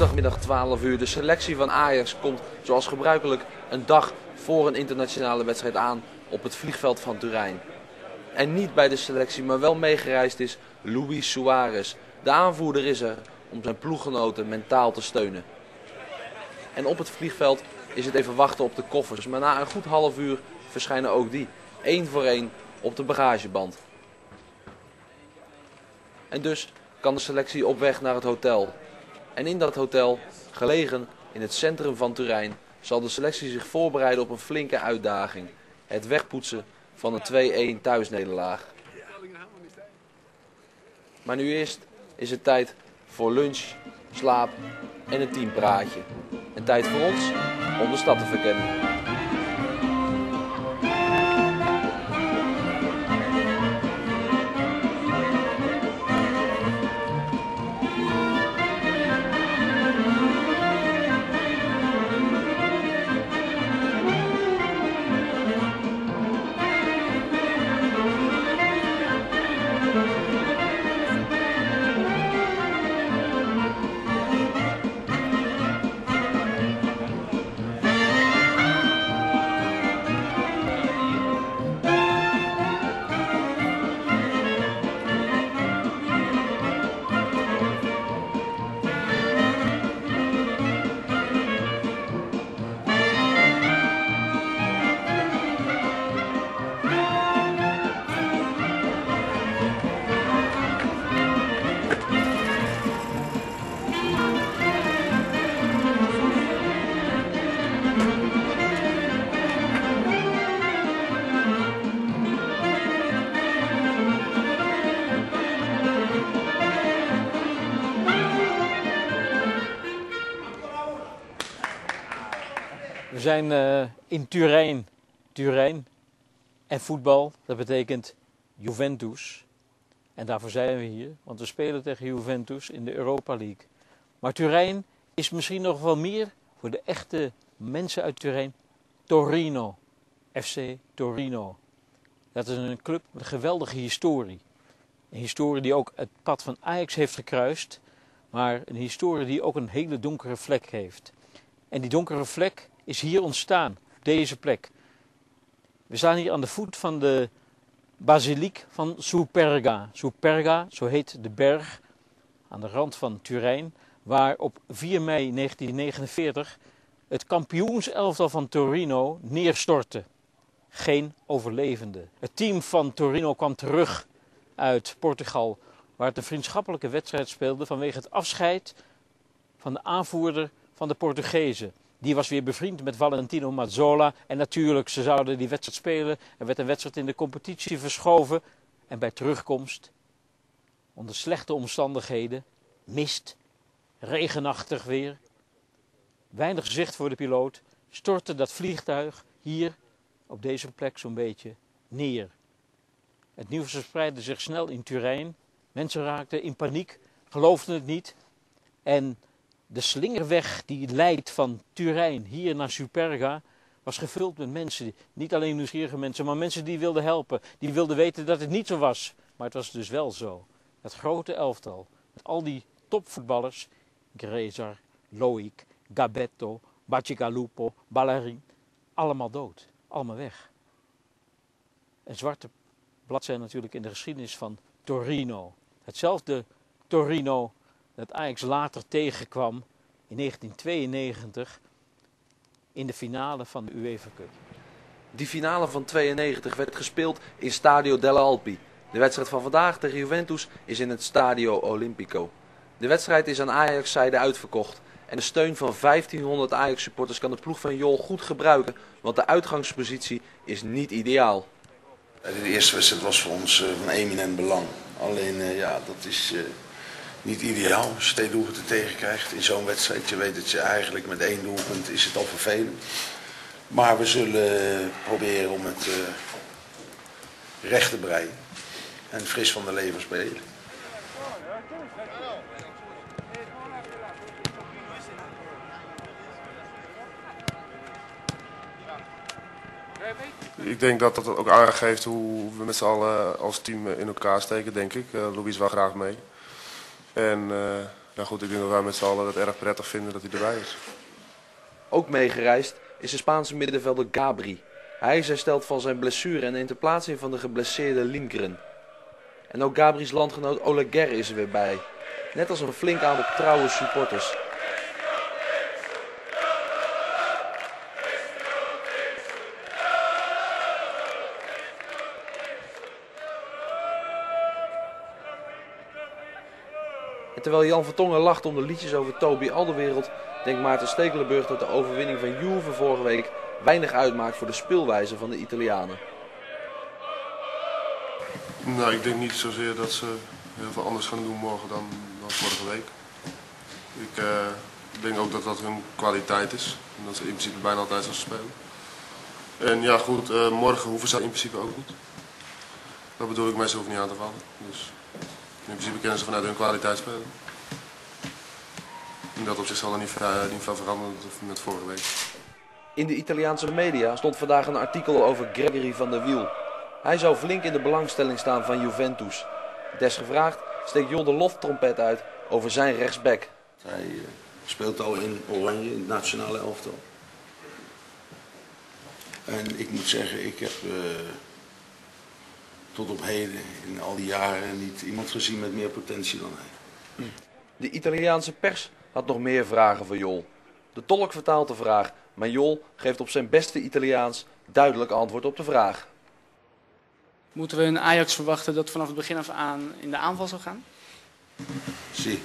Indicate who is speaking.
Speaker 1: woensdagmiddag 12 uur. De selectie van Ajax komt zoals gebruikelijk een dag voor een internationale wedstrijd aan op het vliegveld van Turijn. En niet bij de selectie, maar wel meegereisd is Luis Suarez. De aanvoerder is er om zijn ploeggenoten mentaal te steunen. En op het vliegveld is het even wachten op de koffers. Maar na een goed half uur verschijnen ook die, één voor één, op de bagageband. En dus kan de selectie op weg naar het hotel. En in dat hotel, gelegen in het centrum van Turijn, zal de selectie zich voorbereiden op een flinke uitdaging. Het wegpoetsen van een 2-1 thuisnederlaag. Maar nu eerst is het tijd voor lunch, slaap en een teampraatje. En tijd voor ons om de stad te verkennen.
Speaker 2: We zijn uh, in Turijn. Turijn en voetbal, dat betekent Juventus. En daarvoor zijn we hier, want we spelen tegen Juventus in de Europa League. Maar Turijn is misschien nog wel meer voor de echte mensen uit Turijn. Torino, FC Torino. Dat is een club met een geweldige historie. Een historie die ook het pad van Ajax heeft gekruist, maar een historie die ook een hele donkere vlek heeft. En die donkere vlek is hier ontstaan, op deze plek. We staan hier aan de voet van de basiliek van Superga. Superga, zo heet de berg aan de rand van Turijn, waar op 4 mei 1949 het kampioenselftal van Torino neerstortte. Geen overlevende. Het team van Torino kwam terug uit Portugal, waar het een vriendschappelijke wedstrijd speelde vanwege het afscheid van de aanvoerder van de Portugezen. Die was weer bevriend met Valentino Mazzola. En natuurlijk, ze zouden die wedstrijd spelen. Er werd een wedstrijd in de competitie verschoven. En bij terugkomst, onder slechte omstandigheden, mist, regenachtig weer, weinig zicht voor de piloot, stortte dat vliegtuig hier op deze plek zo'n beetje neer. Het nieuws verspreidde zich snel in Turijn. Mensen raakten in paniek, geloofden het niet. En de slingerweg die leidt van Turijn hier naar Superga was gevuld met mensen, niet alleen nieuwsgierige mensen, maar mensen die wilden helpen, die wilden weten dat het niet zo was. Maar het was dus wel zo. Het grote elftal, met al die topvoetballers, Grezar, Loic, Gabetto, Bacigalupo, Ballerin, allemaal dood, allemaal weg. Een zwarte bladzijde natuurlijk in de geschiedenis van Torino. Hetzelfde Torino dat Ajax later tegenkwam in 1992 in de finale van de UEFA Cup.
Speaker 1: Die finale van 92 werd gespeeld in Stadio delle Alpi. De wedstrijd van vandaag tegen Juventus is in het Stadio Olimpico. De wedstrijd is aan Ajax-zijde uitverkocht. En de steun van 1500 Ajax-supporters kan de ploeg van Jol goed gebruiken, want de uitgangspositie is niet ideaal.
Speaker 3: De eerste wedstrijd was voor ons eh, van eminent belang. Alleen, eh, ja, dat is eh, niet ideaal als je twee doelpunten tegenkrijgt in zo'n wedstrijd. Je weet dat je eigenlijk met één doelpunt is het al vervelend. Maar we zullen proberen om het uh, recht te breien. En fris van de lever spelen.
Speaker 4: Ik denk dat dat ook aangeeft hoe we met z'n allen als team in elkaar steken, denk ik. Uh, Louis wel graag mee. En uh, ja, goed, ik denk dat wij met z'n allen het erg prettig vinden dat hij erbij is.
Speaker 1: Ook meegereisd is de Spaanse middenvelder Gabri. Hij is hersteld van zijn blessure en neemt de plaats in van de geblesseerde Lindgren. En ook Gabri's landgenoot Oleguer is er weer bij. Net als een flink aantal trouwe supporters. Terwijl Jan Vertongen lacht om de liedjes over Toby Alderwereld, denkt Maarten Stekelenburg dat de overwinning van Juve vorige week weinig uitmaakt voor de speelwijze van de Italianen.
Speaker 4: Nou, ik denk niet zozeer dat ze heel veel anders gaan doen morgen dan, dan vorige week. Ik eh, denk ook dat dat hun kwaliteit is. En dat ze in principe bijna altijd zo spelen. En ja, goed, eh, morgen hoeven ze in principe ook niet. Dat bedoel ik, mensen hoeven niet aan te vallen. Dus in principe kunnen ze vanuit hun kwaliteit spelen. En dat op zich zal er niet, vrij- niet veel veranderen met vorige week.
Speaker 1: In de Italiaanse media stond vandaag een artikel over Gregory van der Wiel. Hij zou flink in de belangstelling staan van Juventus. Desgevraagd steekt Jol de loftrompet uit over zijn rechtsback.
Speaker 3: Hij eh, speelt al in Oranje, in het nationale elftal. En ik moet zeggen, ik heb eh, tot op heden, in al die jaren, niet iemand gezien met meer potentie dan hij.
Speaker 1: De Italiaanse pers had nog meer vragen voor Jol. De tolk vertaalt de vraag, maar Jol geeft op zijn beste Italiaans duidelijk antwoord op de vraag.
Speaker 5: Moeten we een Ajax verwachten dat vanaf het begin af aan in de aanval zal gaan?
Speaker 3: Zie.